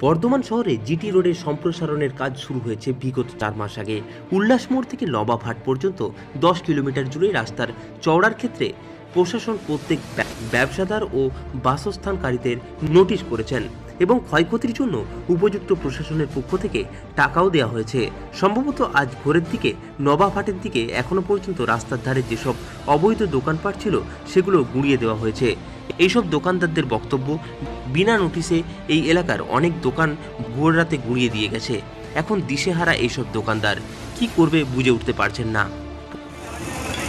বর্ধমান শহরে জিটি রোডের সম্প্রসারণের কাজ শুরু হয়েছে বিগত চার মাস আগে। উল্লাস মোড় থেকে নবাবহাট পর্যন্ত দশ কিলোমিটার জুড়ে রাস্তার চওড়ার ক্ষেত্রে প্রশাসন প্রত্যেক ব্যা- ব্যবসাদার ও বাসস্থানকারীদের নোটিশ করেছেন এবং ক্ষয়ক্ষতির জন্য উপযুক্ত প্রশাসনের পক্ষ থেকে টাকাও দেওয়া হয়েছে। সম্ভবত আজ ভোরের দিকে নবাবহাটের দিকে এখনও পর্যন্ত রাস্তার ধারে যেসব অবৈধ দোকানপাট ছিল সেগুলো গুঁড়িয়ে দেওয়া হয়েছে। এইসব দোকানদারদের বক্তব্য বিনা নোটিশে এই এলাকার অনেক দোকান ভোর রাতে গুঁড়িয়ে দিয়ে গেছে। এখন দিশেহারা এইসব দোকানদার কি করবে বুঝে উঠতে পারছেন না।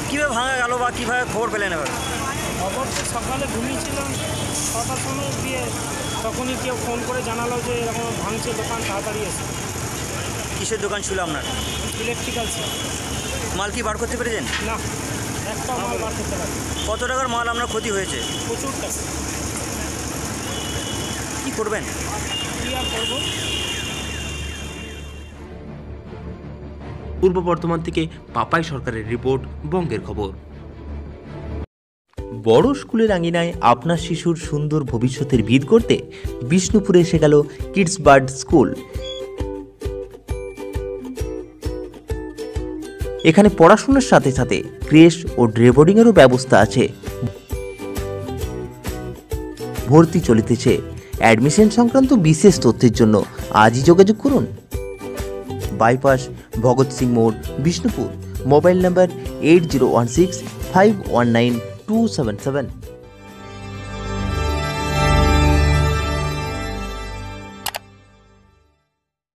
কীভাবে ভাঙা গেল বা কীভাবে খবর পেলেন এবার? খবর তো সকালে ঘুমিয়েছিলাম। ছটার সময় দিয়ে তখনই কেউ ফোন করে জানালো যে এরকম ভাঙছে দোকান তাড়াতাড়ি এসে। কিসের দোকান ছিল আপনার? ইলেকট্রিক্যাল ছিল। মাল কি বার করতে পেরেছেন? না। কত টাকার মাল আপনার ক্ষতি হয়েছে? প্রচুর টাকা। কি করবেন? কী আর করব? পূর্ব বর্ধমান থেকে পাপাই সরকারের রিপোর্ট বঙ্গের খবর। বড় স্কুলের আঙিনায় আপনার শিশুর সুন্দর ভবিষ্যতের ভিত করতে বিষ্ণুপুরে এসে গেল কিডস বার্ড স্কুল। এখানে পড়াশোনার সাথে সাথে ক্রেশ ও ড্রেবোর্ডিংয়েরও ব্যবস্থা আছে। ভর্তি চলিতেছে। অ্যাডমিশন সংক্রান্ত বিশেষ তথ্যের জন্য আজই যোগাযোগ করুন। বাইপাস, ভগৎ সিং মোড়, Bishnupur. Mobile number eight zero one six five one nine two seven seven.